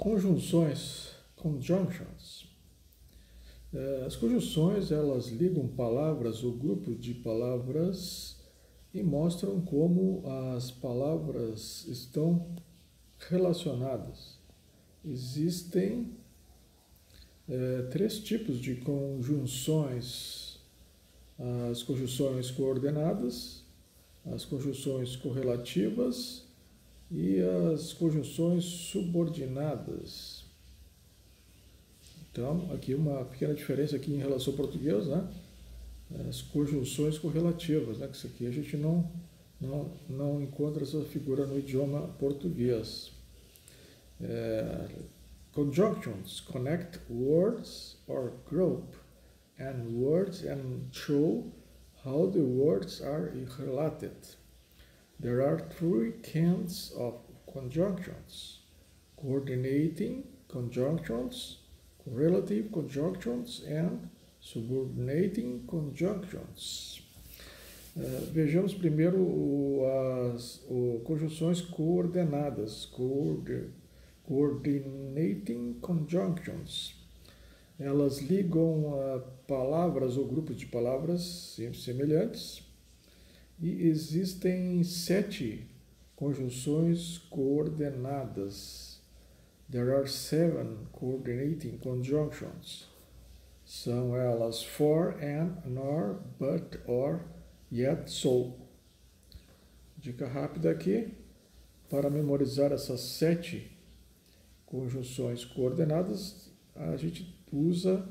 conjunções, conjunctions. É, as conjunções, elas ligam palavras ou grupos de palavras e mostram como as palavras estão relacionadas. Existem é, três tipos de conjunções: as conjunções coordenadas, as conjunções correlativas e as conjunções subordinadas. Então, aqui uma pequena diferença aqui em relação ao português, né? As conjunções correlativas, né? Que isso aqui a gente não, não, não encontra essa figura no idioma português. É, conjunctions connect words or group and words and show how the words are related. There are three kinds of conjunctions coordinating conjunctions, correlative conjunctions, and subordinating conjunctions. Uh, vejamos primeiro o, as o, conjunções coordenadas, coordinating conjunctions. Elas ligam uh, palavras ou grupos de palavras semelhantes e existem sete conjunções coordenadas. There are seven coordinating conjunctions. São elas for, and, nor, but, or, yet, so. Dica rápida aqui. Para memorizar essas sete conjunções coordenadas, a gente usa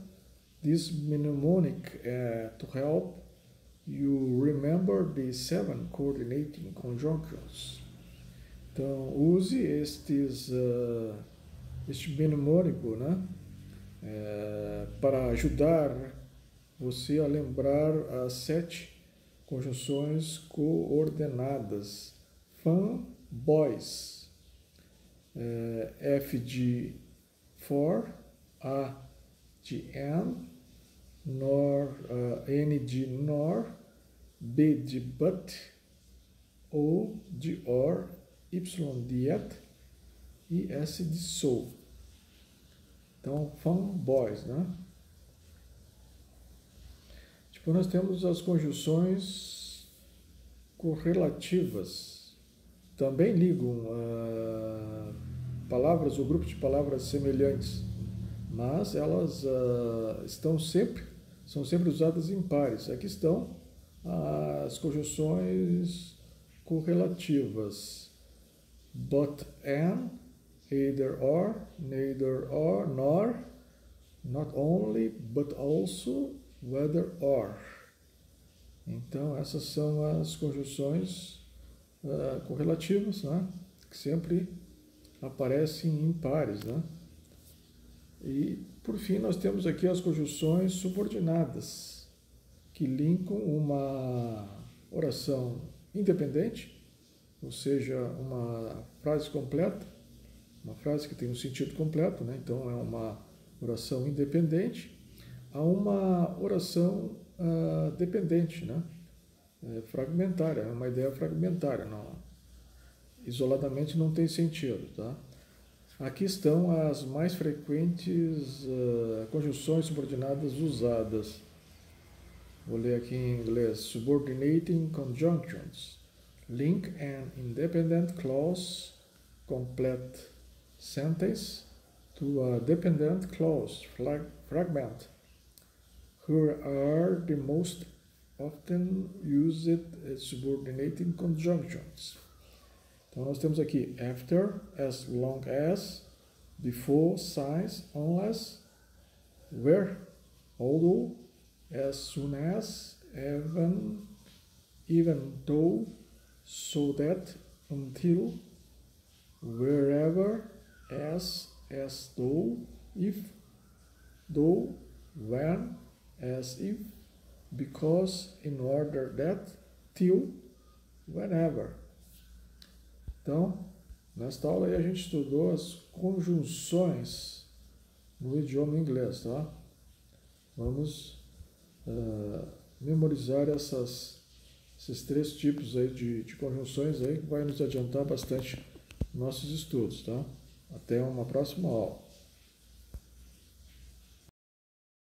this mnemonic uh, to help you remember the seven coordinating conjunctions. Então, use estes, uh, este mnemônico né, é, para ajudar você a lembrar as sete conjunções coordenadas. Fan, boys. É, F de for, A de and, nor, uh, N de nor, B de but, O de or, Y de yet e S de so. Então, boys, né? Tipo, nós temos as conjunções correlativas. Também ligam uh, palavras ou grupos de palavras semelhantes, mas elas uh, estão sempre, são sempre usadas em pares. Aqui estão as conjunções correlativas. But and, either or, neither or, nor, not only, but also, whether or. Então, essas são as conjunções uh, correlativas, né? que sempre aparecem em pares. Né? E, por fim, nós temos aqui as conjunções subordinadas que linkam uma oração independente, ou seja, uma frase completa, uma frase que tem um sentido completo, né? então é uma oração independente, a uma oração uh, dependente, né? É fragmentária, é uma ideia fragmentária, não, isoladamente não tem sentido. Tá? Aqui estão as mais frequentes uh, conjunções subordinadas usadas Vou ler aqui em inglês. Subordinating conjunctions. Link an independent clause complete sentence to a dependent clause fragment. Here are the most often used uh, subordinating conjunctions. Então nós temos aqui after, as long as, before, since, unless, where, although, as soon as, even, even though, so that, until, wherever, as, as though, if, though, when, as if, because, in order that, till, whenever. Então, nesta aula aí a gente estudou as conjunções no idioma inglês, tá? Vamos uh, memorizar essas, esses três tipos aí de, de conjunções aí, que vai nos adiantar bastante nossos estudos, tá? Até uma próxima aula.